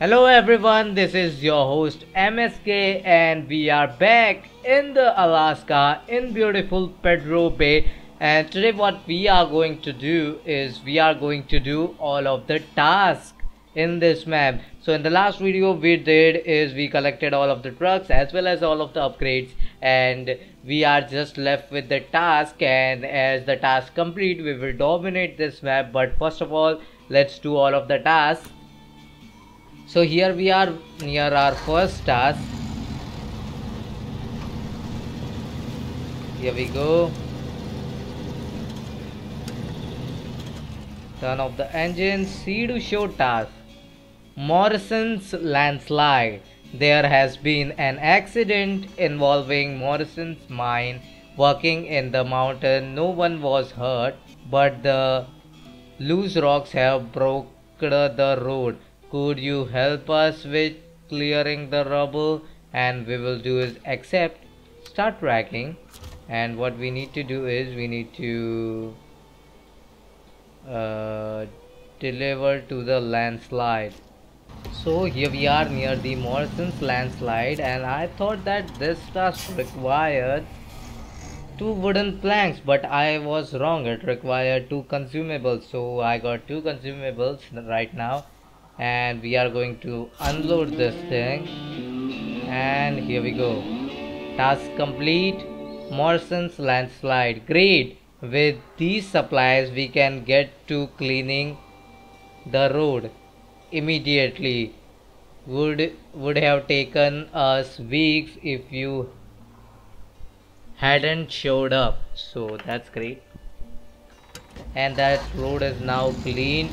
Hello everyone, this is your host MSK and we are back in the Alaska in beautiful Pedro Bay. And today what we are going to do is we are going to do all of the tasks in this map. So in the last video we did is we collected all of the trucks as well as all of the upgrades. And we are just left with the task. And as the task complete we will dominate this map. But first of all let's do all of the tasks so here we are near our first task here we go. Turn off the engine see to show task. Morrison's landslide. There has been an accident involving morrison's mine working in the mountain. No one was hurt but the loose rocks have broken the road could you help us with clearing the rubble? And we will do is accept start tracking and what we need to do is we need to uh, deliver to the landslide. So here we are near the Morrison's landslide and I thought that this task required two wooden planks but I was wrong. It required two consumables. So I got two consumables right now and we are going to unload this thing. And here we go. Task complete. Morrison's landslide. Great. With these supplies we can get to cleaning the road immediately. Would would have taken us weeks if you hadn't showed up. So that's great. And that road is now cleaned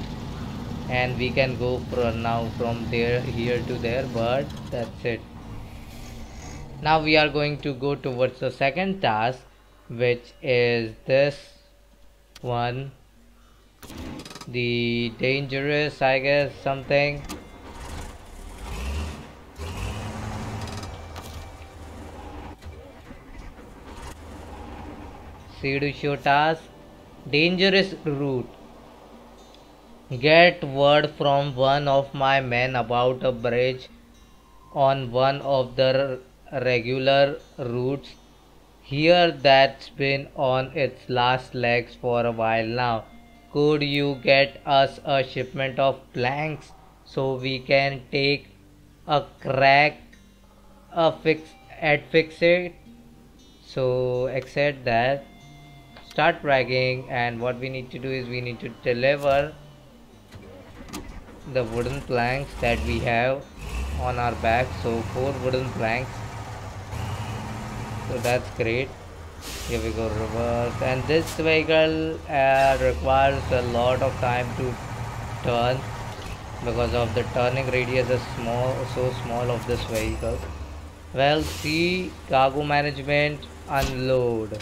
and we can go from now from there here to there but that's it. Now we are going to go towards the second task which is this one. The dangerous I guess something. See to show task. Dangerous route Get word from one of my men about a bridge on one of the regular routes here that's been on its last legs for a while now. Could you get us a shipment of planks so we can take a crack a fix at fix it? So accept that. Start bragging and what we need to do is we need to deliver the wooden planks that we have on our back. So four wooden planks. So that's great. Here we go reverse. And this vehicle uh, requires a lot of time to turn because of the turning radius is small so small of this vehicle. Well see cargo management unload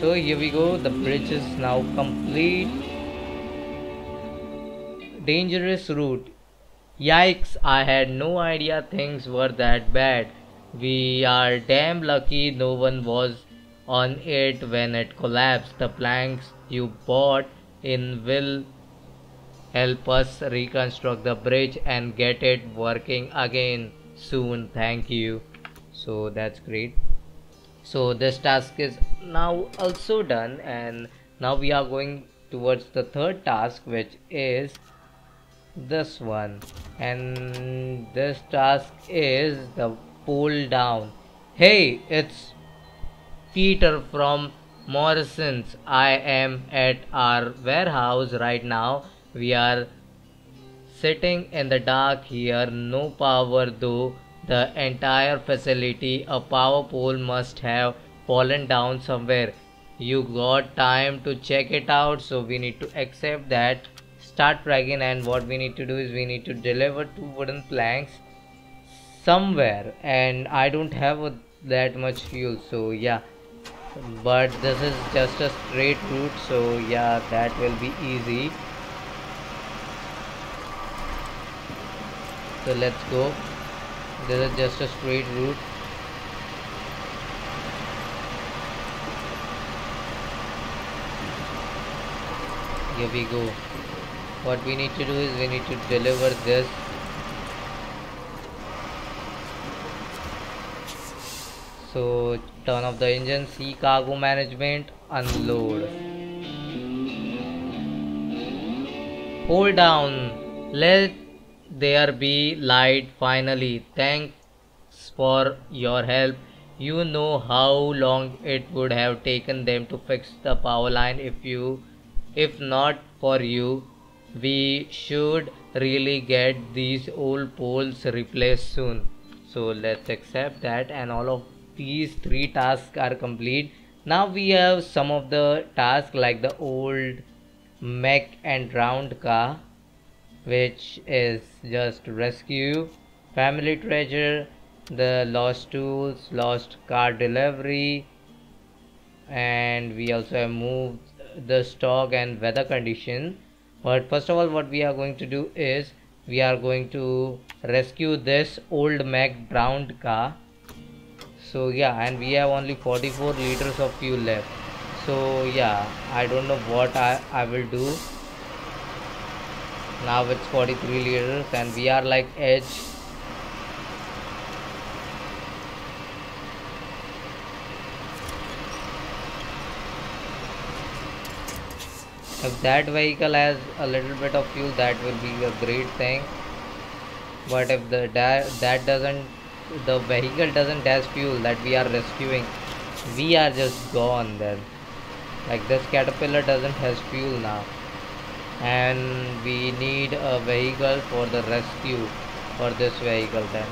so here we go. The bridge is now complete. Dangerous route. Yikes i had no idea things were that bad. We are damn lucky no one was on it when it collapsed. The planks you bought in will help us reconstruct the bridge and get it working again soon. Thank you. So that's great so this task is now also done and now we are going towards the third task which is this one. And this task is the pole down. Hey it's peter from morrison's. I am at our warehouse right now. We are sitting in the dark here. No power though the entire facility, a power pole must have fallen down somewhere. You got time to check it out, so we need to accept that. Start dragging, and what we need to do is we need to deliver two wooden planks somewhere, and I don't have that much fuel, so yeah. But this is just a straight route, so yeah, that will be easy. So let's go this is just a straight route. Here we go. What we need to do is we need to deliver this. So turn off the engine see cargo management unload. Hold down. Let there be light finally. Thanks for your help. You know how long it would have taken them to fix the power line if you if not for you. We should really get these old poles replaced soon. So let's accept that and all of these three tasks are complete. Now we have some of the tasks like the old mech and round car which is just rescue family treasure the lost tools lost car delivery and we also have moved the stock and weather condition. But first of all what we are going to do is we are going to rescue this old mech drowned car. So yeah and we have only 44 liters of fuel left. So yeah i don't know what i i will do now it's 43 liters and we are like edge. If that vehicle has a little bit of fuel that will be a great thing. But if the that, that doesn't the vehicle doesn't has fuel that we are rescuing we are just gone then. Like this caterpillar doesn't has fuel now and we need a vehicle for the rescue for this vehicle then.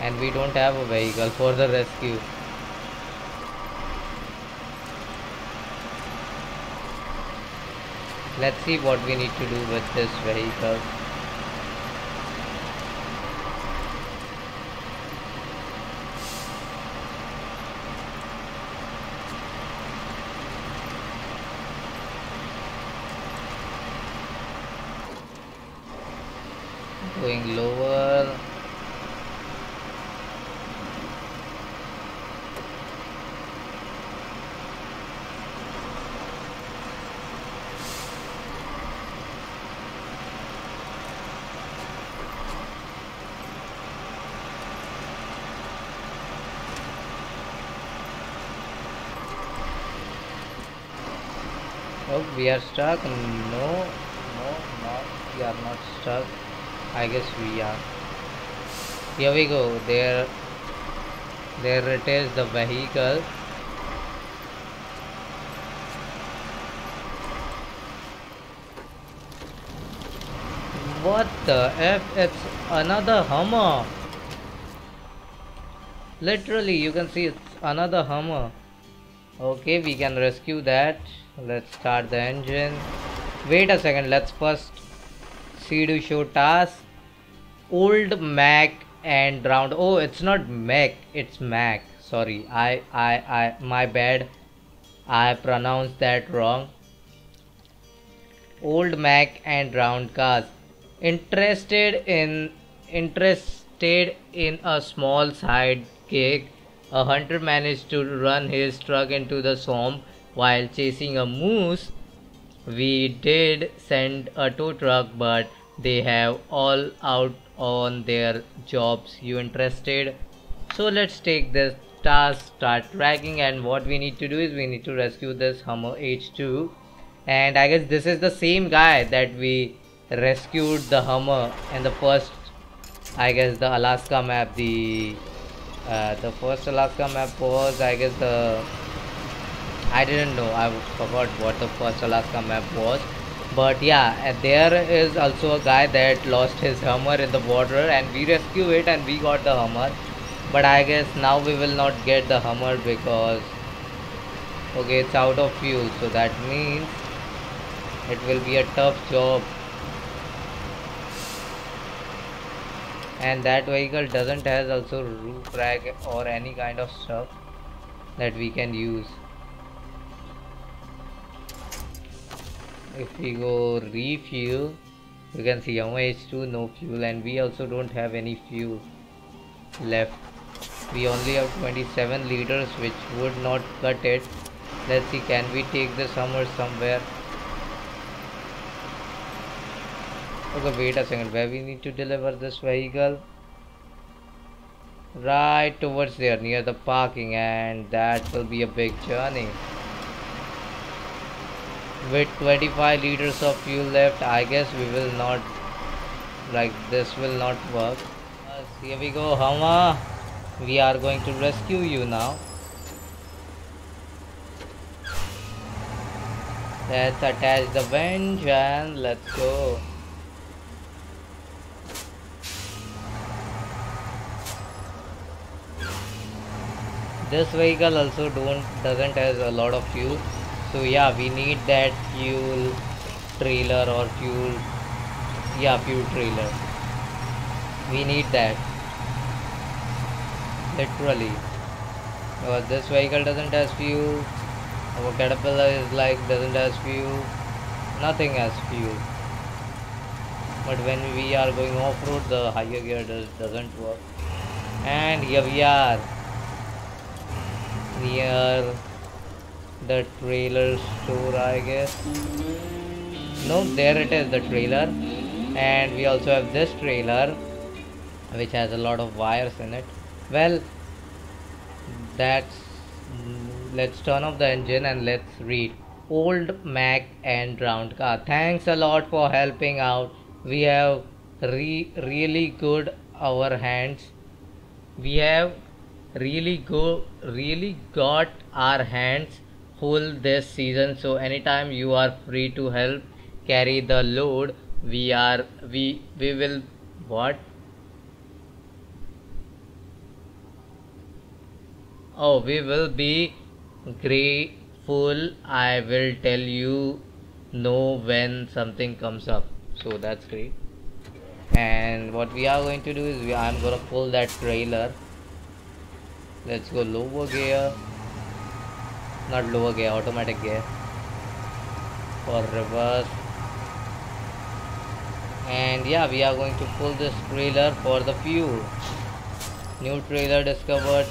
And we don't have a vehicle for the rescue. Let's see what we need to do with this vehicle going lower We are stuck. No, no, not. We are not stuck. I guess we are. Here we go. There, there it is. The vehicle. What the F? It's another Hummer. Literally, you can see it's another Hummer. Okay, we can rescue that. Let's start the engine. Wait a second. Let's first see to show task old Mac and round Oh, it's not Mac, it's Mac. Sorry, I, I, I, my bad. I pronounced that wrong. Old Mac and round cars. Interested in, interested in a small side gig. A hunter managed to run his truck into the swamp while chasing a moose. We did send a tow truck, but they have all out on their jobs. You interested? So let's take this task start tracking and what we need to do is we need to rescue this hummer h2 and i guess this is the same guy that we rescued the hummer in the first i guess the alaska map. The uh, the first alaska map was i guess the i didn't know. I forgot what the first alaska map was. But yeah there is also a guy that lost his hummer in the water and we rescue it and we got the hummer. But i guess now we will not get the hummer because okay it's out of fuel. So that means it will be a tough job. And that vehicle doesn't has also roof rack or any kind of stuff that we can use if we go refuel you can see MH2 no fuel and we also don't have any fuel left. We only have 27 liters which would not cut it. Let's see can we take the Hummer somewhere? Okay wait a second where we need to deliver this vehicle? Right towards there near the parking and that will be a big journey. With 25 liters of fuel left, I guess we will not, like, this will not work. Here we go, Hummer We are going to rescue you now. Let's attach the winch and let's go. This vehicle also don't doesn't has a lot of fuel. So yeah, we need that fuel trailer or fuel yeah fuel trailer. We need that. Literally. Because this vehicle doesn't has fuel our caterpillar is like doesn't has fuel nothing has fuel but when we are going off-road the higher gear does, doesn't work and here we are near the trailer store I guess. No there it is the trailer. And we also have this trailer which has a lot of wires in it. Well that's let's turn off the engine and let's read. Old mac and round car. Thanks a lot for helping out. We have re- really good our hands. We have really go really got our hands full this season so anytime you are free to help carry the load we are we we will what? Oh we will be grateful i will tell you know when something comes up. So that's great. And what we are going to do is we, i'm gonna pull that trailer. Let's go lower gear not lower gear automatic gear for reverse and yeah we are going to pull this trailer for the fuel new trailer discovered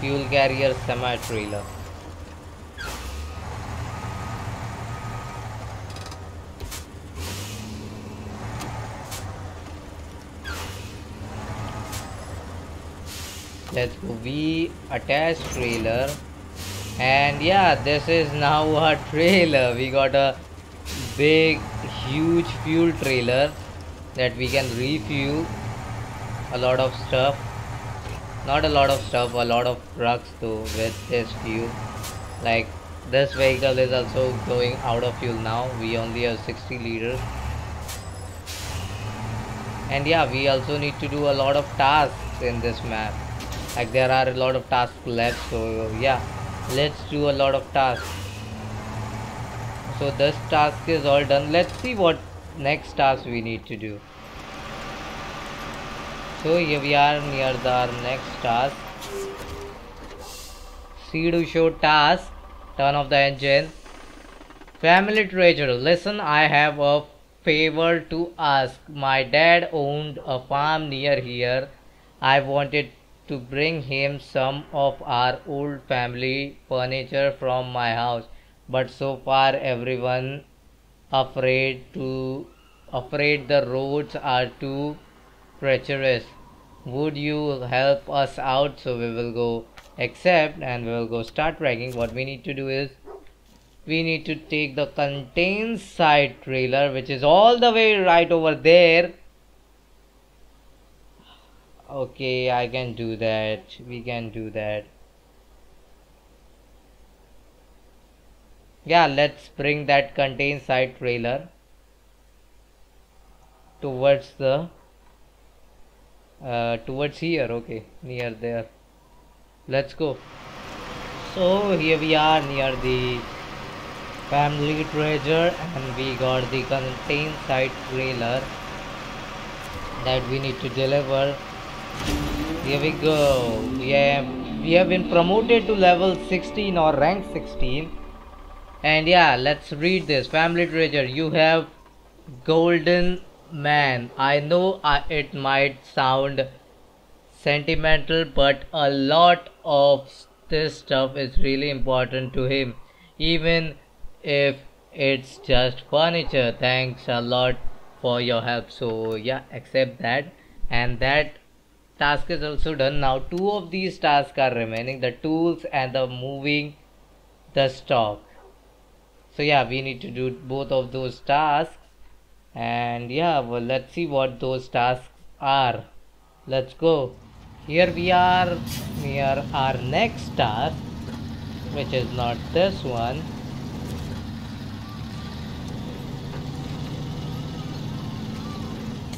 fuel carrier semi trailer let's go. We attach trailer and yeah this is now a trailer. We got a big huge fuel trailer that we can refuel. A lot of stuff. Not a lot of stuff a lot of trucks too with this fuel. Like this vehicle is also going out of fuel now. We only have 60 liters. And yeah we also need to do a lot of tasks in this map. Like there are a lot of tasks left so yeah let's do a lot of tasks. So this task is all done. Let's see what next task we need to do. So here we are near the next task. See to show task. Turn off the engine. Family treasure. Listen i have a favor to ask. My dad owned a farm near here. I wanted to bring him some of our old family furniture from my house. But so far everyone afraid to afraid the roads are too treacherous. Would you help us out? So we will go accept and we will go start tracking what we need to do is we need to take the contain side trailer which is all the way right over there okay I can do that. We can do that. Yeah let's bring that contain side trailer towards the uh, towards here. Okay near there. Let's go. So here we are near the family treasure and we got the contain side trailer that we need to deliver here we go. We have we have been promoted to level 16 or rank 16. And yeah, let's read this. Family treasure. You have golden man. I know uh, it might sound sentimental, but a lot of this stuff is really important to him. Even if it's just furniture. Thanks a lot for your help so yeah accept that and that task is also done. Now two of these tasks are remaining the tools and the moving the stock. So yeah we need to do both of those tasks. And yeah well let's see what those tasks are. Let's go. Here we are near our next task which is not this one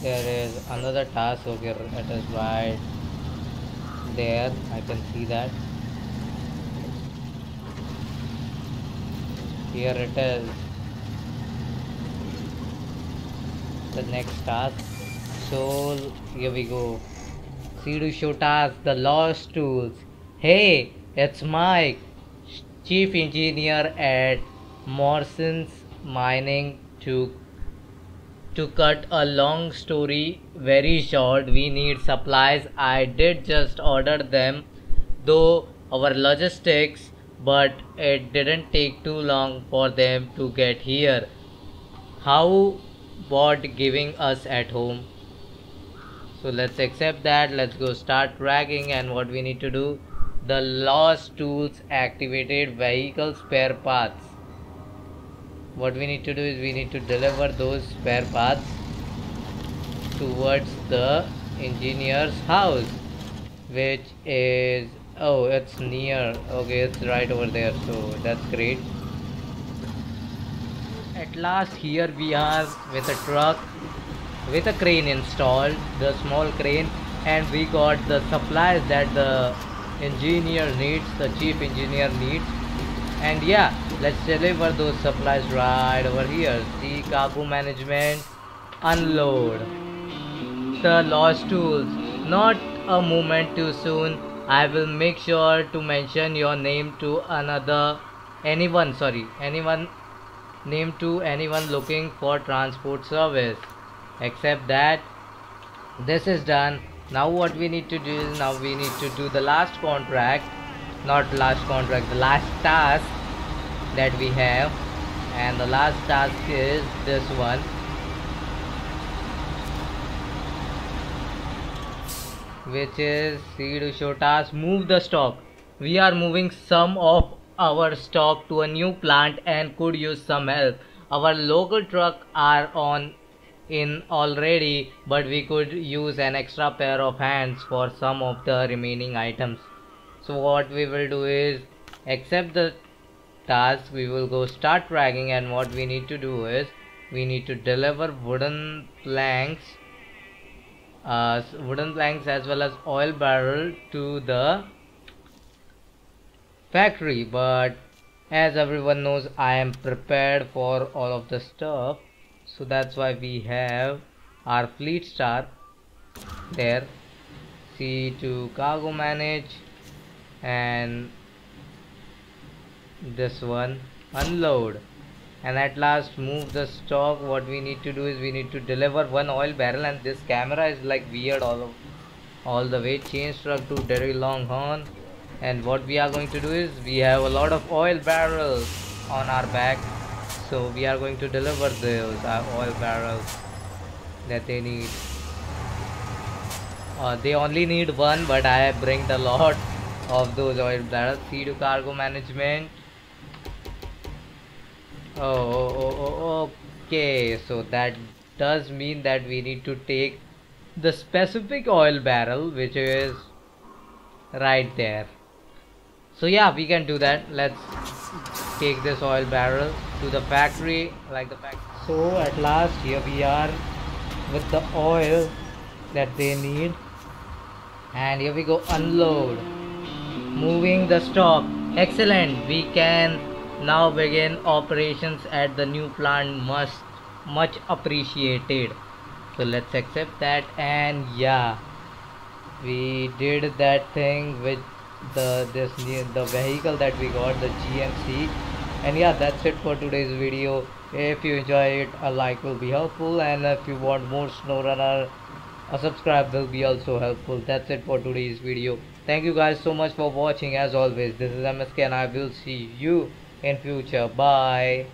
there is another task over here it is right there. I can see that. Here it is. The next task. So here we go. To show task the lost tools. Hey it's Mike chief engineer at Morrison's mining to to cut a long story very short we need supplies. I did just order them though our logistics but it didn't take too long for them to get here. How about giving us at home? So let's accept that. Let's go start tracking and what we need to do? The lost tools activated vehicle spare parts what we need to do is we need to deliver those spare parts towards the engineer's house which is oh it's near. Okay it's right over there so that's great. At last here we are with a truck with a crane installed the small crane and we got the supplies that the engineer needs the chief engineer needs and yeah let's deliver those supplies right over here. See cargo management unload. The lost tools. Not a moment too soon. I will make sure to mention your name to another anyone sorry anyone name to anyone looking for transport service. Except that this is done. Now what we need to do is now we need to do the last contract not last contract the last task that we have. And the last task is this one. Which is see to show task move the stock. We are moving some of our stock to a new plant and could use some help. Our local truck are on in already but we could use an extra pair of hands for some of the remaining items so what we will do is accept the task we will go start dragging and what we need to do is we need to deliver wooden planks uh, wooden planks as well as oil barrel to the factory. But as everyone knows I am prepared for all of the stuff. So that's why we have our Fleetstar there. C to cargo manage and this one unload. And at last move the stock. What we need to do is we need to deliver one oil barrel and this camera is like weird all of, all the way. Change truck to Derry Longhorn and what we are going to do is we have a lot of oil barrels on our back. So we are going to deliver those oil barrels that they need. Uh, they only need one but I bring the lot of those oil barrels see to cargo management. Oh oh, oh, oh, oh, okay. So that does mean that we need to take the specific oil barrel which is right there. So yeah we can do that. Let's take this oil barrel to the factory like the factory so at last here we are with the oil that they need. And here we go unload moving the stock. Excellent. We can now begin operations at the new plant. Must much appreciated. So let's accept that. And yeah. We did that thing with the this new the vehicle that we got the GMC and yeah that's it for today's video. If you enjoy it a like will be helpful. And if you want more SnowRunner a subscribe will be also helpful. That's it for today's video thank you guys so much for watching as always. This is MSK and I will see you in future. Bye